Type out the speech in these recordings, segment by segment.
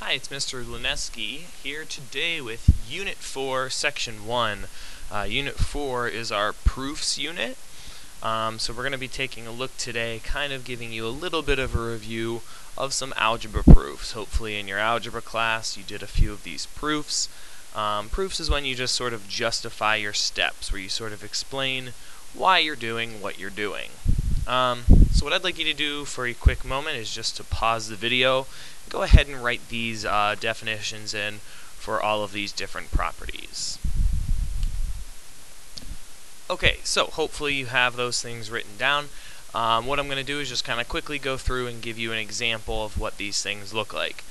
Hi, it's Mr. Luneski here today with Unit 4, Section 1. Uh, unit 4 is our proofs unit. Um, so we're going to be taking a look today, kind of giving you a little bit of a review of some algebra proofs. Hopefully in your algebra class you did a few of these proofs. Um, proofs is when you just sort of justify your steps, where you sort of explain why you're doing what you're doing. Um, so what I'd like you to do for a quick moment is just to pause the video, go ahead and write these uh, definitions in for all of these different properties. Okay, so hopefully you have those things written down. Um, what I'm going to do is just kind of quickly go through and give you an example of what these things look like.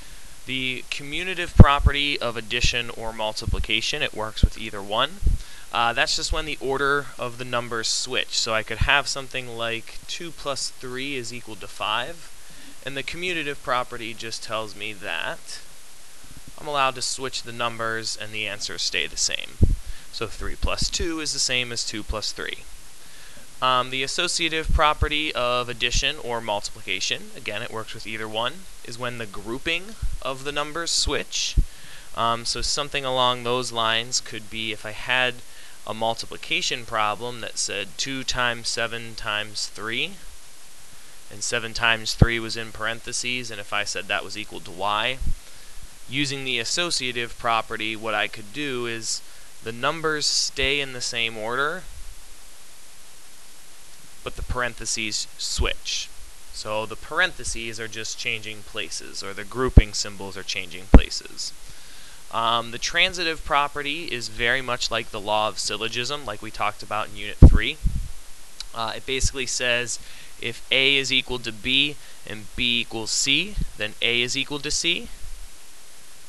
The commutative property of addition or multiplication, it works with either one. Uh, that's just when the order of the numbers switch. So I could have something like 2 plus 3 is equal to 5. And the commutative property just tells me that I'm allowed to switch the numbers and the answers stay the same. So 3 plus 2 is the same as 2 plus 3. Um, the associative property of addition or multiplication, again it works with either one, is when the grouping of the numbers switch. Um, so something along those lines could be if I had a multiplication problem that said 2 times 7 times 3 and 7 times 3 was in parentheses and if I said that was equal to y. Using the associative property what I could do is the numbers stay in the same order but the parentheses switch. So the parentheses are just changing places or the grouping symbols are changing places um, the transitive property is very much like the law of syllogism, like we talked about in Unit 3. Uh, it basically says if A is equal to B and B equals C, then A is equal to C.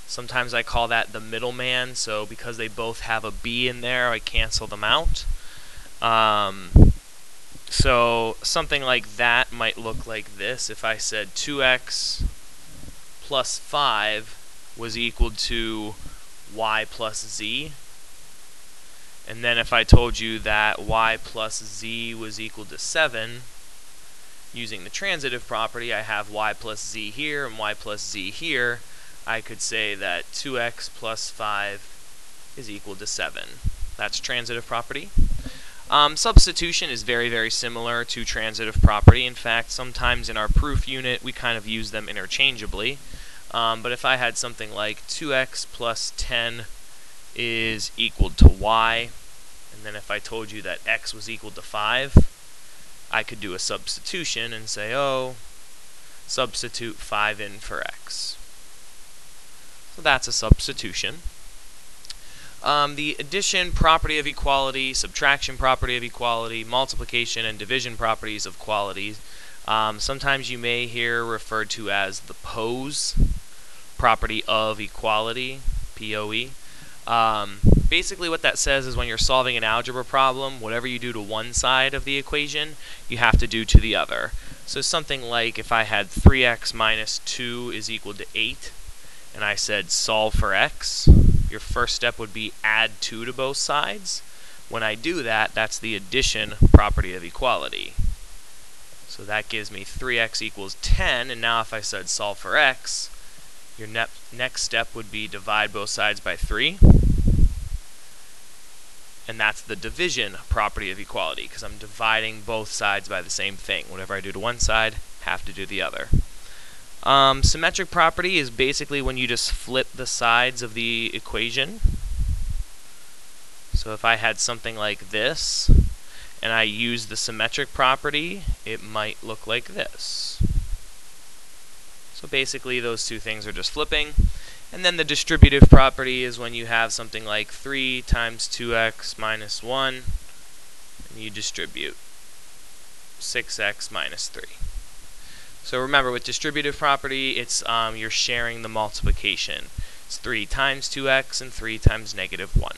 Sometimes I call that the middleman, so because they both have a B in there, I cancel them out. Um, so something like that might look like this. If I said 2x plus 5 was equal to y plus z. And then if I told you that y plus z was equal to 7, using the transitive property, I have y plus z here and y plus z here. I could say that 2x plus 5 is equal to 7. That's transitive property. Um, substitution is very, very similar to transitive property. In fact, sometimes in our proof unit, we kind of use them interchangeably. Um, but if I had something like 2x plus 10 is equal to y, and then if I told you that x was equal to 5, I could do a substitution and say, oh, substitute 5 in for x. So that's a substitution. Um, the addition property of equality, subtraction property of equality, multiplication and division properties of quality. Um, sometimes you may hear referred to as the pose property of equality, POE. Um, basically what that says is when you're solving an algebra problem, whatever you do to one side of the equation, you have to do to the other. So something like if I had 3x minus 2 is equal to 8, and I said solve for x, your first step would be add 2 to both sides. When I do that, that's the addition property of equality. So that gives me 3x equals 10, and now if I said solve for x, your ne next step would be divide both sides by 3. And that's the division property of equality, because I'm dividing both sides by the same thing. Whatever I do to one side, I have to do the other. Um, symmetric property is basically when you just flip the sides of the equation. So if I had something like this, and I use the symmetric property, it might look like this. So basically those two things are just flipping. And then the distributive property is when you have something like 3 times 2x minus 1, and you distribute 6x minus 3. So remember, with distributive property, it's um, you're sharing the multiplication. It's 3 times 2x and 3 times negative 1.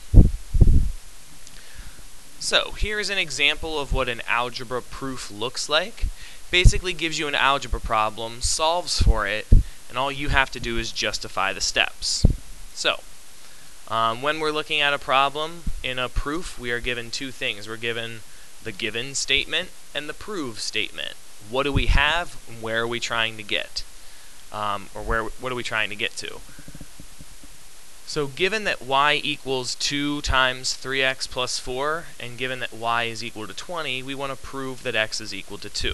So here's an example of what an algebra proof looks like basically gives you an algebra problem, solves for it, and all you have to do is justify the steps. So, um, when we're looking at a problem in a proof, we are given two things. We're given the given statement and the prove statement. What do we have and where are we trying to get? Um, or where what are we trying to get to? So given that y equals 2 times 3x plus 4, and given that y is equal to 20, we want to prove that x is equal to 2.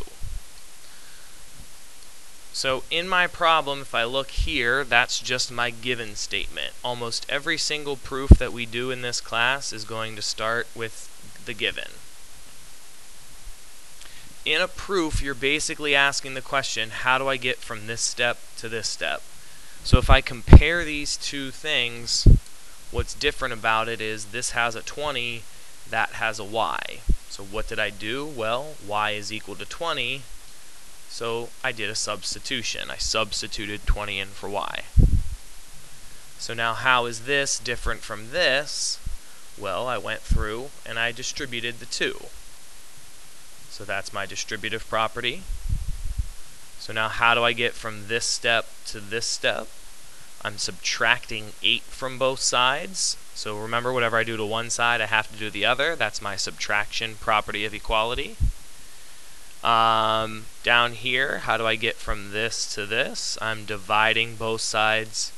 So in my problem, if I look here, that's just my given statement. Almost every single proof that we do in this class is going to start with the given. In a proof, you're basically asking the question, how do I get from this step to this step? So if I compare these two things, what's different about it is this has a 20, that has a y. So what did I do? Well, y is equal to 20, so I did a substitution. I substituted 20 in for y. So now how is this different from this? Well, I went through and I distributed the 2. So that's my distributive property. So now how do I get from this step to this step? I'm subtracting 8 from both sides. So remember, whatever I do to one side, I have to do the other. That's my subtraction property of equality. Um, down here, how do I get from this to this? I'm dividing both sides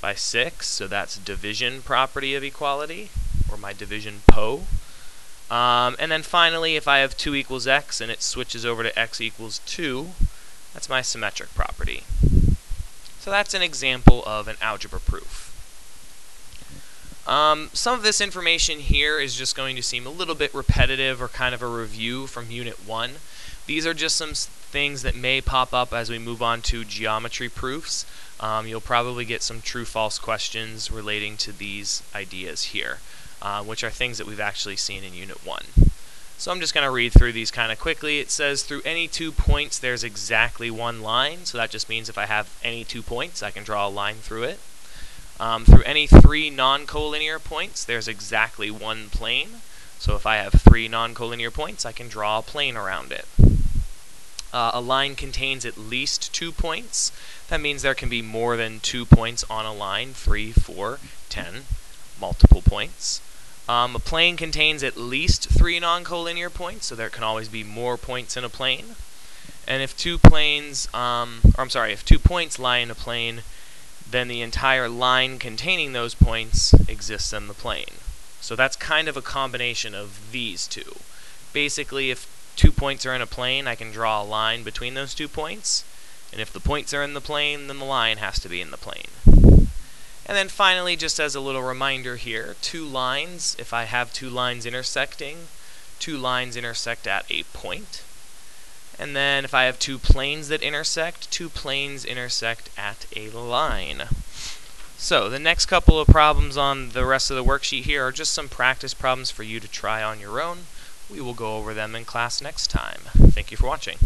by 6, so that's division property of equality, or my division PO. Um, and then finally, if I have 2 equals x and it switches over to x equals 2, that's my symmetric property. So that's an example of an algebra proof. Um, some of this information here is just going to seem a little bit repetitive or kind of a review from Unit 1. These are just some things that may pop up as we move on to geometry proofs. Um, you'll probably get some true-false questions relating to these ideas here, uh, which are things that we've actually seen in Unit 1. So I'm just going to read through these kind of quickly. It says through any two points there's exactly one line, so that just means if I have any two points I can draw a line through it. Um, through any three non-collinear points, there's exactly one plane. So if I have three non-collinear points, I can draw a plane around it. Uh, a line contains at least two points. That means there can be more than two points on a line, three, four, ten, multiple points. Um, a plane contains at least three non-collinear points, so there can always be more points in a plane. And if two planes, um, or I'm sorry, if two points lie in a plane, then the entire line containing those points exists in the plane. So that's kind of a combination of these two. Basically, if two points are in a plane, I can draw a line between those two points. And if the points are in the plane, then the line has to be in the plane. And then finally, just as a little reminder here, two lines, if I have two lines intersecting, two lines intersect at a point. And then if I have two planes that intersect, two planes intersect at a line. So the next couple of problems on the rest of the worksheet here are just some practice problems for you to try on your own. We will go over them in class next time. Thank you for watching.